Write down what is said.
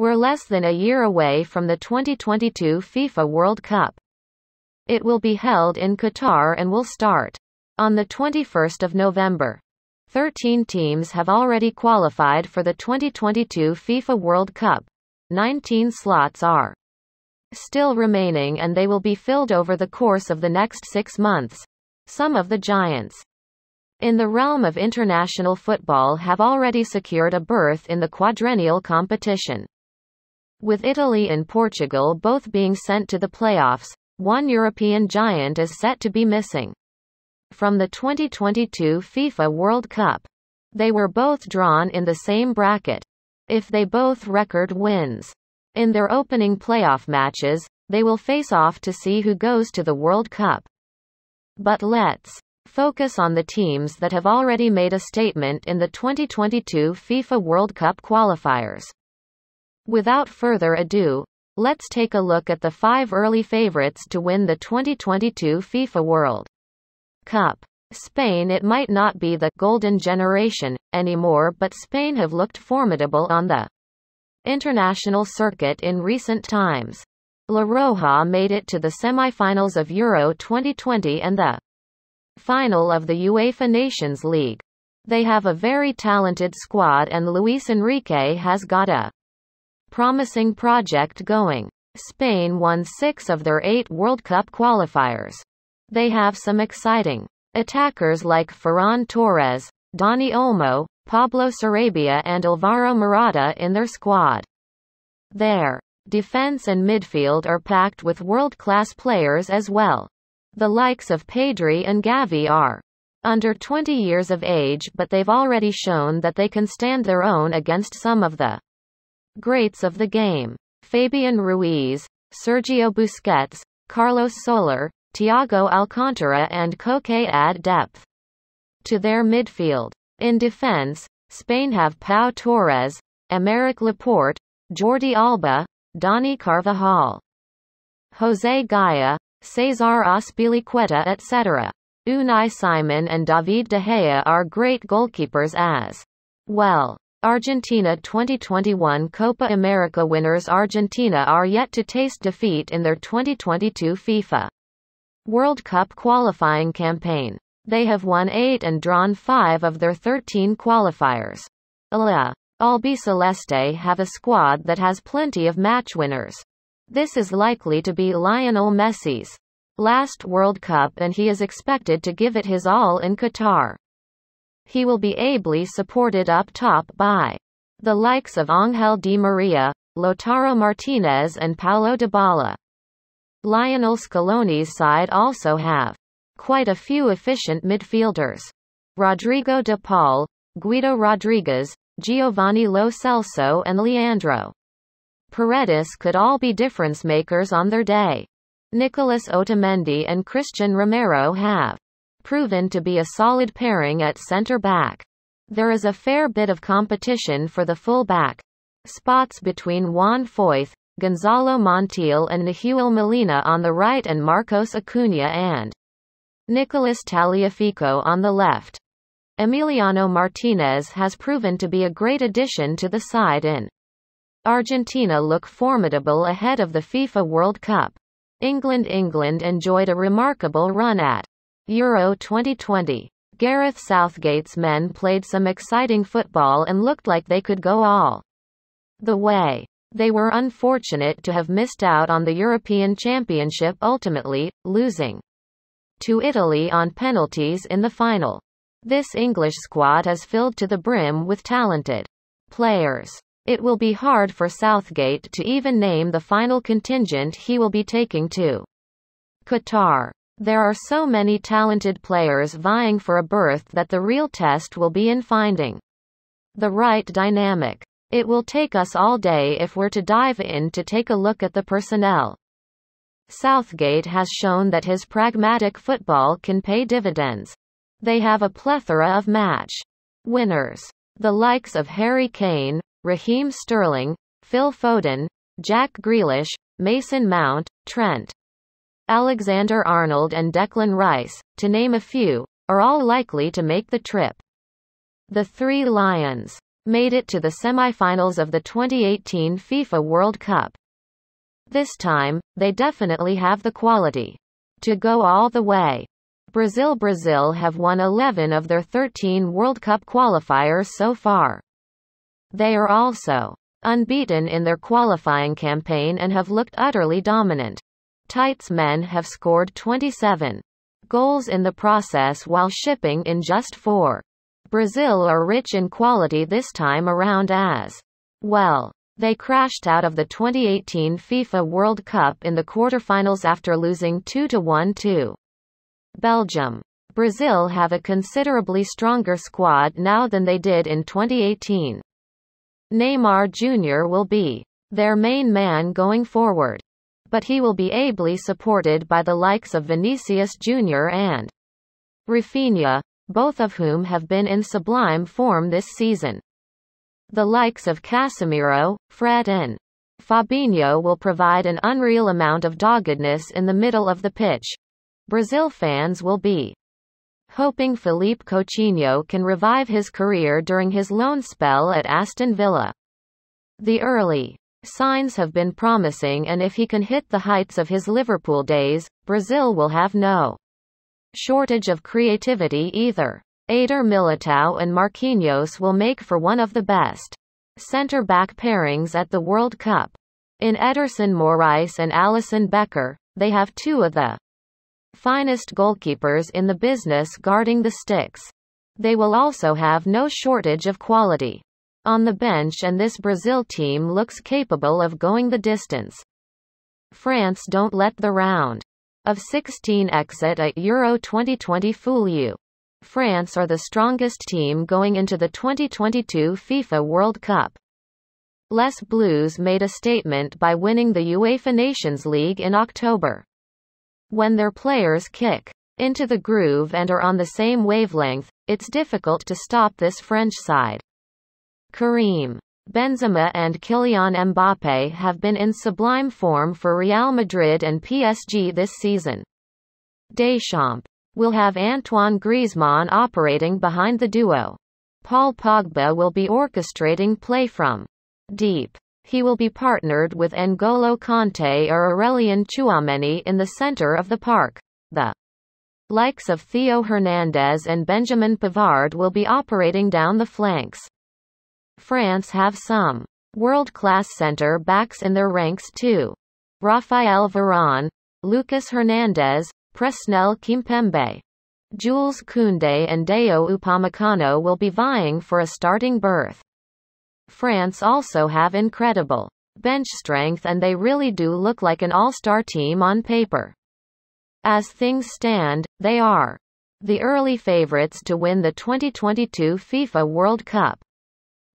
We're less than a year away from the 2022 FIFA World Cup. It will be held in Qatar and will start on the 21st of November. 13 teams have already qualified for the 2022 FIFA World Cup. 19 slots are still remaining and they will be filled over the course of the next six months. Some of the giants in the realm of international football have already secured a berth in the quadrennial competition. With Italy and Portugal both being sent to the playoffs, one European giant is set to be missing. From the 2022 FIFA World Cup, they were both drawn in the same bracket. If they both record wins in their opening playoff matches, they will face off to see who goes to the World Cup. But let's focus on the teams that have already made a statement in the 2022 FIFA World Cup qualifiers. Without further ado, let's take a look at the five early favorites to win the 2022 FIFA World Cup. Spain It might not be the golden generation anymore, but Spain have looked formidable on the international circuit in recent times. La Roja made it to the semi-finals of Euro 2020 and the final of the UEFA Nations League. They have a very talented squad and Luis Enrique has got a promising project going. Spain won six of their eight World Cup qualifiers. They have some exciting attackers like Ferran Torres, Dani Olmo, Pablo Sarabia and Alvaro Morata in their squad. Their defense and midfield are packed with world-class players as well. The likes of Pedri and Gavi are under 20 years of age but they've already shown that they can stand their own against some of the greats of the game. Fabian Ruiz, Sergio Busquets, Carlos Soler, Thiago Alcantara and Koke add depth to their midfield. In defense, Spain have Pau Torres, Aymeric Laporte, Jordi Alba, Dani Carvajal, Jose Gaya, Cesar Azpilicueta etc. Unai Simon and David De Gea are great goalkeepers as well. Argentina 2021 Copa America winners Argentina are yet to taste defeat in their 2022 FIFA World Cup qualifying campaign. They have won 8 and drawn 5 of their 13 qualifiers. La Albiceleste have a squad that has plenty of match winners. This is likely to be Lionel Messi's last World Cup and he is expected to give it his all in Qatar. He will be ably supported up top by the likes of Angel Di Maria, Lautaro Martinez and Paulo Dybala. Lionel Scaloni's side also have quite a few efficient midfielders. Rodrigo de Paul, Guido Rodriguez, Giovanni Lo Celso and Leandro Paredes could all be difference makers on their day. Nicolas Otamendi and Cristian Romero have proven to be a solid pairing at center back. There is a fair bit of competition for the full back spots between Juan Foyth, Gonzalo Montiel and Nahuel Molina on the right and Marcos Acuna and Nicolas Tagliafico on the left. Emiliano Martinez has proven to be a great addition to the side in Argentina look formidable ahead of the FIFA World Cup. England England enjoyed a remarkable run at Euro 2020. Gareth Southgate's men played some exciting football and looked like they could go all the way. They were unfortunate to have missed out on the European Championship ultimately, losing to Italy on penalties in the final. This English squad is filled to the brim with talented players. It will be hard for Southgate to even name the final contingent he will be taking to Qatar. There are so many talented players vying for a berth that the real test will be in finding the right dynamic. It will take us all day if we're to dive in to take a look at the personnel. Southgate has shown that his pragmatic football can pay dividends. They have a plethora of match winners. The likes of Harry Kane, Raheem Sterling, Phil Foden, Jack Grealish, Mason Mount, Trent Alexander-Arnold and Declan Rice, to name a few, are all likely to make the trip. The Three Lions made it to the semifinals of the 2018 FIFA World Cup. This time, they definitely have the quality to go all the way. Brazil Brazil have won 11 of their 13 World Cup qualifiers so far. They are also unbeaten in their qualifying campaign and have looked utterly dominant. Tite's men have scored 27 goals in the process while shipping in just four. Brazil are rich in quality this time around as well. They crashed out of the 2018 FIFA World Cup in the quarterfinals after losing 2-1 to Belgium. Brazil have a considerably stronger squad now than they did in 2018. Neymar Jr. will be their main man going forward. But he will be ably supported by the likes of Vinicius Jr. and Raphinha, both of whom have been in sublime form this season. The likes of Casemiro, Fred and Fabinho will provide an unreal amount of doggedness in the middle of the pitch. Brazil fans will be hoping Philippe Coutinho can revive his career during his loan spell at Aston Villa. The early signs have been promising and if he can hit the heights of his Liverpool days, Brazil will have no shortage of creativity either. Eder Militao and Marquinhos will make for one of the best center-back pairings at the World Cup. In Ederson Morais and Alisson Becker, they have two of the finest goalkeepers in the business guarding the sticks. They will also have no shortage of quality on the bench and this Brazil team looks capable of going the distance. France don't let the round of 16 exit at Euro 2020 fool you. France are the strongest team going into the 2022 FIFA World Cup. Les Bleus made a statement by winning the UEFA Nations League in October. When their players kick into the groove and are on the same wavelength, it's difficult to stop this French side. Karim Benzema and Kylian Mbappe have been in sublime form for Real Madrid and PSG this season. Deschamps will have Antoine Griezmann operating behind the duo. Paul Pogba will be orchestrating play from deep. He will be partnered with N'Golo Kante or Aurelien Tchouameni in the center of the park. The likes of Theo Hernandez and Benjamin Pavard will be operating down the flanks. France have some world-class center backs in their ranks too. Raphael Varane, Lucas Hernandez, Presnel Kimpembe. Jules Koundé and Dayot Upamecano will be vying for a starting berth. France also have incredible bench strength and they really do look like an all-star team on paper. As things stand, they are the early favorites to win the 2022 FIFA World Cup.